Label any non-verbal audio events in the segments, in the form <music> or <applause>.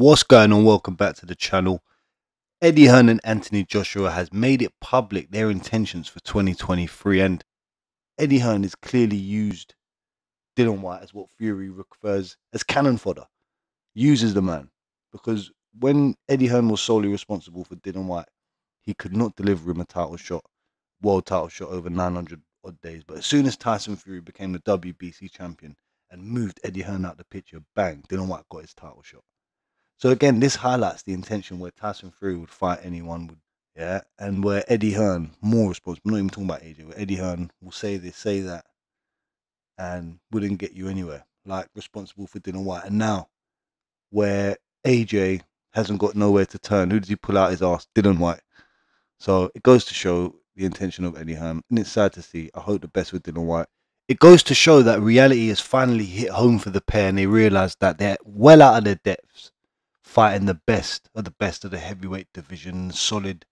What's going on? Welcome back to the channel. Eddie Hearn and Anthony Joshua has made it public their intentions for 2023 and Eddie Hearn has clearly used Dillian Whyte as what Fury refers as cannon fodder. Uses the man because when Eddie Hearn was solely responsible for Dillian Whyte, he could not deliver him a title shot, world title shot over 900 odd days. But as soon as Tyson Fury became the WBC champion and moved Eddie Hearn out the picture, bang, Dillian Whyte got his title shot. So again, this highlights the intention where Tyson Fury would fight anyone would yeah, and where Eddie Hearn more responsible, not even talking about AJ, where Eddie Hearn will say this, say that, and wouldn't get you anywhere. Like responsible for Dillian Whyte. And now where AJ hasn't got nowhere to turn, who does he pull out his ass? Dillian Whyte. So it goes to show the intention of Eddie Hearn. And it's sad to see. I hope the best with Dillian Whyte. It goes to show that reality has finally hit home for the pair and they realise that they're well out of their depths fighting the best of the best of the heavyweight division, solid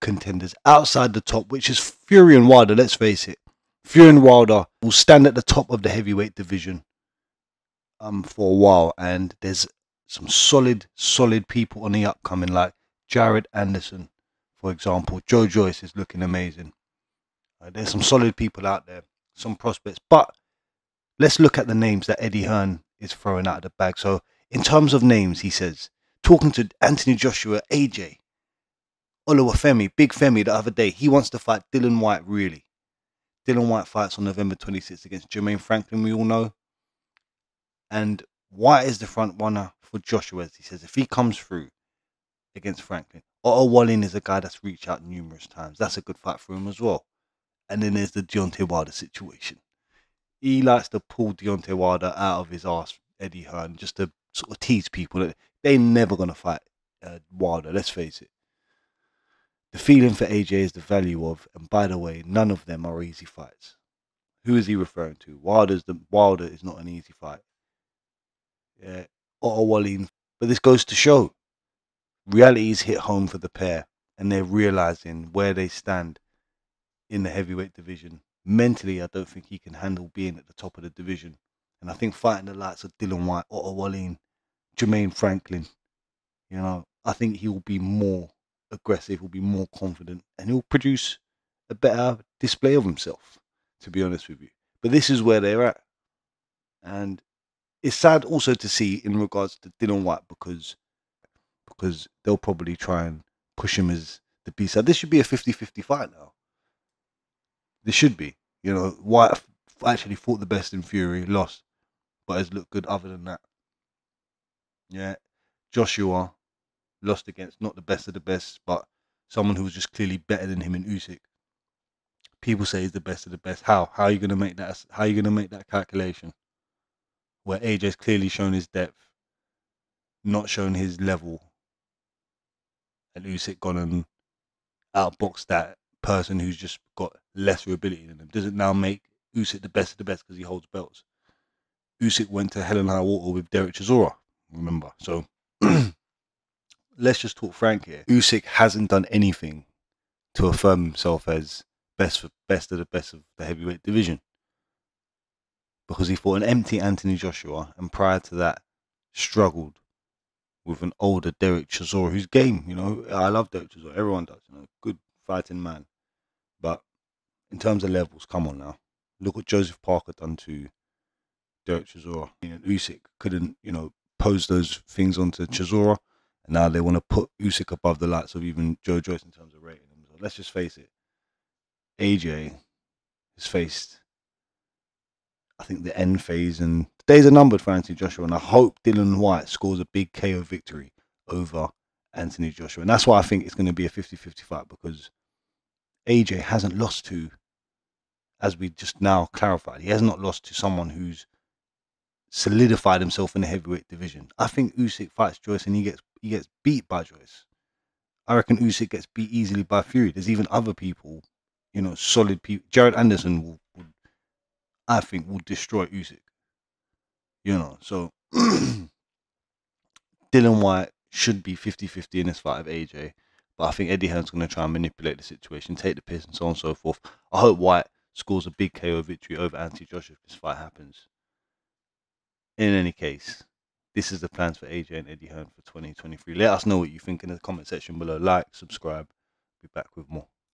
contenders outside the top, which is Fury and Wilder. Let's face it, Fury and Wilder will stand at the top of the heavyweight division um for a while, and there's some solid, solid people on the upcoming, like Jared Anderson, for example. Joe Joyce is looking amazing. Uh, there's some solid people out there, some prospects, but let's look at the names that Eddie Hearn is throwing out of the bag. So in terms of names, he says, talking to Anthony Joshua, AJ, Oluwafemi, Big Femi the other day, he wants to fight Dillian Whyte, really. Dillian Whyte fights on November 26th against Jermaine Franklin, we all know. And Whyte is the front runner for Joshua, as he says. If he comes through against Franklin, Otto Wallin is a guy that's reached out numerous times. That's a good fight for him as well. And then there's the Deontay Wilder situation. He likes to pull Deontay Wilder out of his ass, Eddie Hearn, just to sort of tease people they're never going to fight uh, Wilder. Let's face it. The feeling for AJ is the value of, and by the way, none of them are easy fights. Who is he referring to? Wilder's the Wilder is not an easy fight. Yeah, Otto Wallin. But this goes to show reality's hit home for the pair, and they're realizing where they stand in the heavyweight division. Mentally, I don't think he can handle being at the top of the division. And I think fighting the likes of Dillian Whyte, Otto Wallin, Jermaine Franklin, you know, I think he will be more aggressive, will be more confident, and he'll produce a better display of himself, to be honest with you. But this is where they're at. And it's sad also to see in regards to Dillian Whyte because because they'll probably try and push him as the B side. This should be a 50-50 fight now. This should be. You know, Whyte actually fought the best in Fury, lost but has looked good other than that. Yeah, Joshua lost against not the best of the best, but someone who was just clearly better than him in Usyk. People say he's the best of the best. How? How are you gonna make that? How are you gonna make that calculation? Where AJ's clearly shown his depth, not shown his level, and Usyk gone and outboxed that person who's just got lesser ability than him. Does it now make Usyk the best of the best because he holds belts? Usyk went to hell and high water with Derek Chisora, remember. So <clears throat> let's just talk frank here. Usyk hasn't done anything to affirm himself as best for best of the best of the heavyweight division. Because he fought an empty Anthony Joshua and prior to that struggled with an older Derek Chisora whose game, you know, I love Derek Chisora, everyone does, you know, good fighting man. But in terms of levels, come on now. Look what Joseph Parker done to Derek Chisora. You know, Usyk couldn't, you know, pose those things onto mm. Chisora, and now they want to put Usyk above the likes of even Joe Joyce in terms of rating. So let's just face it, AJ has faced, I think, the end phase, and the days are numbered for Anthony Joshua, and I hope Dillian Whyte scores a big KO victory over Anthony Joshua, and that's why I think it's going to be a 50-50 fight because AJ hasn't lost to, as we just now clarified, he has not lost to someone who's solidified himself in the heavyweight division. I think Usyk fights Joyce and he gets he gets beat by Joyce. I reckon Usyk gets beat easily by Fury. There's even other people, you know, solid people. Jared Anderson will, will I think, will destroy Usyk. You know, so <clears throat> Dillian Whyte should be 50-50 in this fight of AJ. But I think Eddie Hearn's going to try and manipulate the situation, take the piss, and so on and so forth. I hope Whyte scores a big KO victory over Anthony Joshua if this fight happens in any case, this is the plans for AJ and Eddie Hearn for 2023. Let us know what you think in the comment section below. Like, subscribe. Be back with more.